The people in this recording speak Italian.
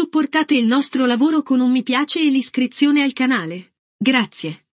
Supportate il nostro lavoro con un mi piace e l'iscrizione al canale. Grazie.